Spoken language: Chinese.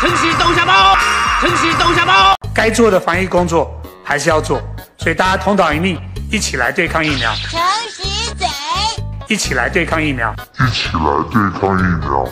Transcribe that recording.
晨曦动下包晨曦动下包。该做的防疫工作还是要做所以大家同道一命一起来对抗疫苗。诚实嘴。一起来对抗疫苗。一起来对抗疫苗。